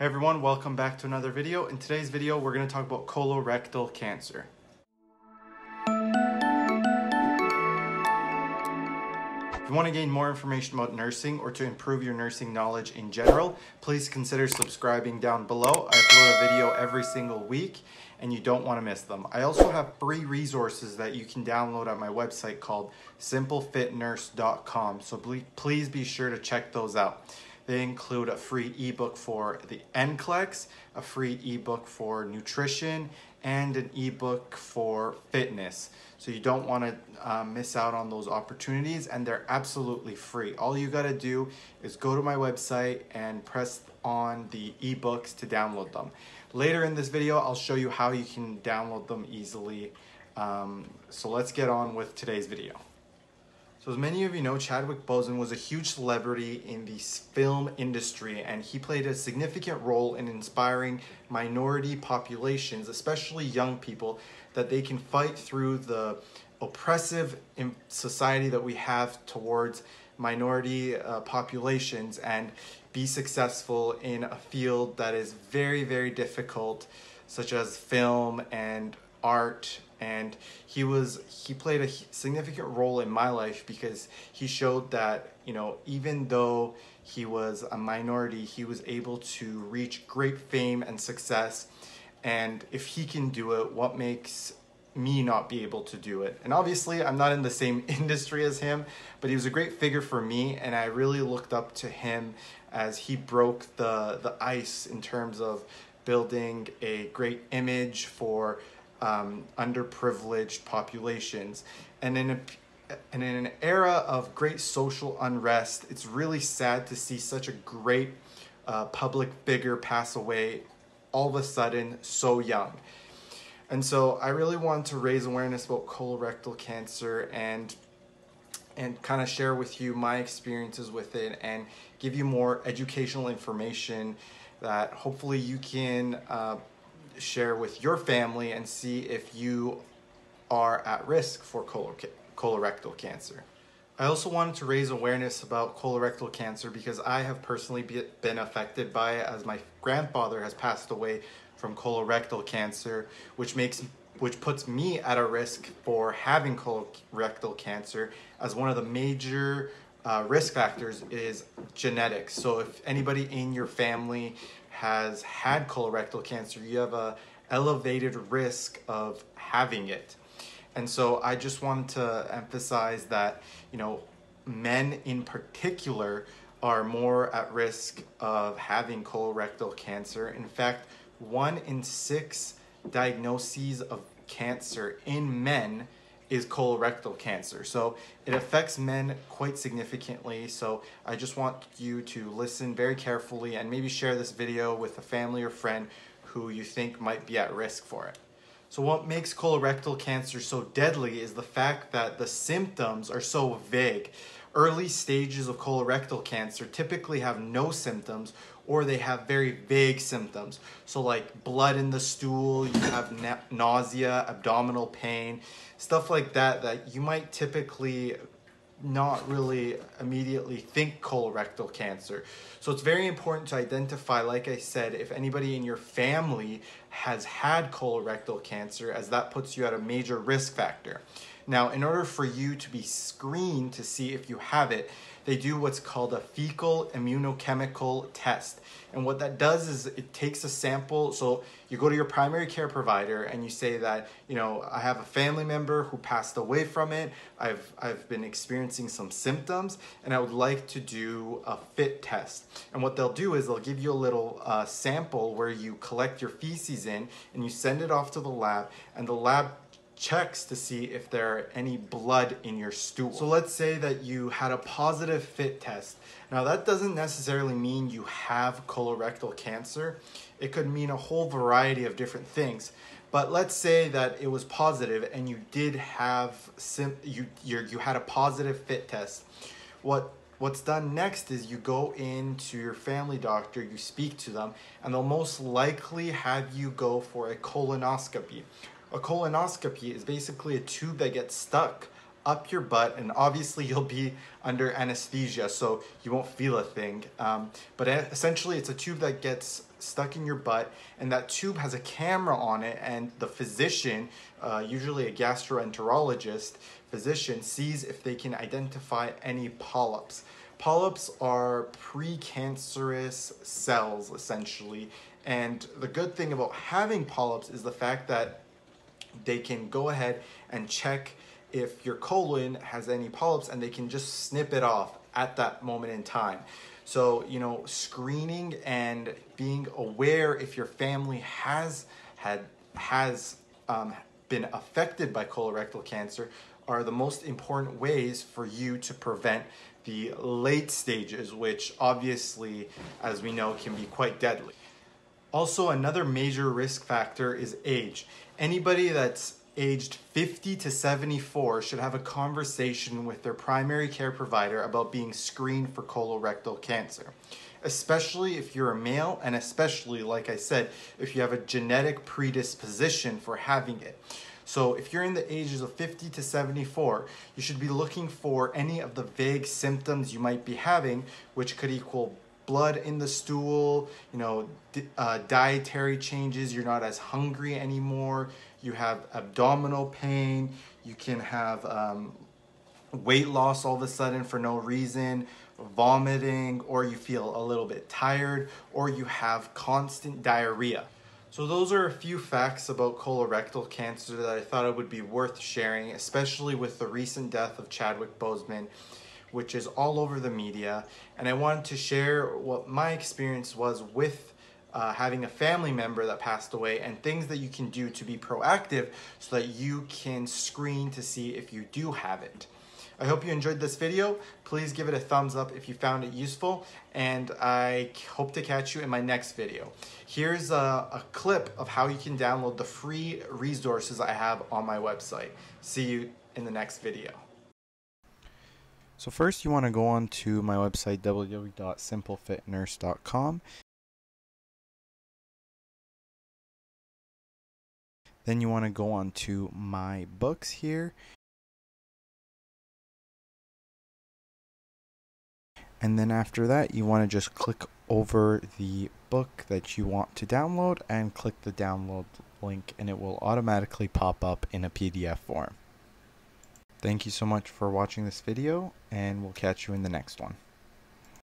Hey everyone, welcome back to another video. In today's video, we're going to talk about colorectal cancer. If you want to gain more information about nursing or to improve your nursing knowledge in general, please consider subscribing down below. I upload a video every single week and you don't want to miss them. I also have free resources that you can download at my website called simplefitnurse.com. So please be sure to check those out. They include a free ebook for the NCLEX, a free ebook for nutrition, and an ebook for fitness. So you don't want to uh, miss out on those opportunities, and they're absolutely free. All you got to do is go to my website and press on the ebooks to download them. Later in this video, I'll show you how you can download them easily. Um, so let's get on with today's video. So as many of you know, Chadwick Boseman was a huge celebrity in the film industry and he played a significant role in inspiring minority populations, especially young people, that they can fight through the oppressive society that we have towards minority uh, populations and be successful in a field that is very, very difficult, such as film and art and he was he played a significant role in my life because he showed that you know even though he was a minority he was able to reach great fame and success. And if he can do it what makes me not be able to do it? And obviously i'm not in the same industry as him but he was a great figure for me and i really looked up to him as he broke the the ice in terms of building a great image for um, underprivileged populations. And in, a, and in an era of great social unrest, it's really sad to see such a great uh, public figure pass away all of a sudden so young. And so I really want to raise awareness about colorectal cancer and and kind of share with you my experiences with it and give you more educational information that hopefully you can uh, share with your family and see if you are at risk for colorectal cancer. I also wanted to raise awareness about colorectal cancer because I have personally been affected by it as my grandfather has passed away from colorectal cancer, which makes which puts me at a risk for having colorectal cancer as one of the major uh, risk factors is genetics. So if anybody in your family has had colorectal cancer, you have a elevated risk of having it. And so I just wanted to emphasize that, you know, men in particular are more at risk of having colorectal cancer. In fact, one in six diagnoses of cancer in men is colorectal cancer. So it affects men quite significantly. So I just want you to listen very carefully and maybe share this video with a family or friend who you think might be at risk for it. So what makes colorectal cancer so deadly is the fact that the symptoms are so vague. Early stages of colorectal cancer typically have no symptoms or they have very vague symptoms. So like blood in the stool, you have na nausea, abdominal pain, stuff like that that you might typically not really immediately think colorectal cancer. So it's very important to identify, like I said, if anybody in your family has had colorectal cancer, as that puts you at a major risk factor. Now, in order for you to be screened to see if you have it, they do what's called a fecal immunochemical test. And what that does is it takes a sample. So you go to your primary care provider and you say that, you know, I have a family member who passed away from it. I've, I've been experiencing some symptoms and I would like to do a FIT test. And what they'll do is they'll give you a little uh, sample where you collect your feces in and you send it off to the lab and the lab checks to see if there are any blood in your stool. So let's say that you had a positive FIT test. Now that doesn't necessarily mean you have colorectal cancer. It could mean a whole variety of different things. But let's say that it was positive and you did have you you had a positive FIT test. What what's done next is you go into your family doctor, you speak to them, and they'll most likely have you go for a colonoscopy. A colonoscopy is basically a tube that gets stuck up your butt and obviously you'll be under anesthesia so you won't feel a thing um, but essentially it's a tube that gets stuck in your butt and that tube has a camera on it and the physician uh, usually a gastroenterologist physician sees if they can identify any polyps polyps are precancerous cells essentially and the good thing about having polyps is the fact that they can go ahead and check if your colon has any polyps and they can just snip it off at that moment in time. So, you know, screening and being aware if your family has had has um, been affected by colorectal cancer are the most important ways for you to prevent the late stages, which obviously, as we know, can be quite deadly. Also, another major risk factor is age. Anybody that's aged 50 to 74 should have a conversation with their primary care provider about being screened for colorectal cancer. Especially if you're a male, and especially, like I said, if you have a genetic predisposition for having it. So, if you're in the ages of 50 to 74, you should be looking for any of the vague symptoms you might be having, which could equal blood in the stool, you know, uh, dietary changes, you're not as hungry anymore, you have abdominal pain, you can have um, weight loss all of a sudden for no reason, vomiting, or you feel a little bit tired, or you have constant diarrhea. So those are a few facts about colorectal cancer that I thought it would be worth sharing, especially with the recent death of Chadwick Boseman which is all over the media. And I wanted to share what my experience was with uh, having a family member that passed away and things that you can do to be proactive so that you can screen to see if you do have it. I hope you enjoyed this video. Please give it a thumbs up if you found it useful, and I hope to catch you in my next video. Here's a, a clip of how you can download the free resources I have on my website. See you in the next video. So first you want to go on to my website www.simplefitnurse.com. Then you want to go on to my books here. And then after that, you want to just click over the book that you want to download and click the download link and it will automatically pop up in a PDF form. Thank you so much for watching this video, and we'll catch you in the next one.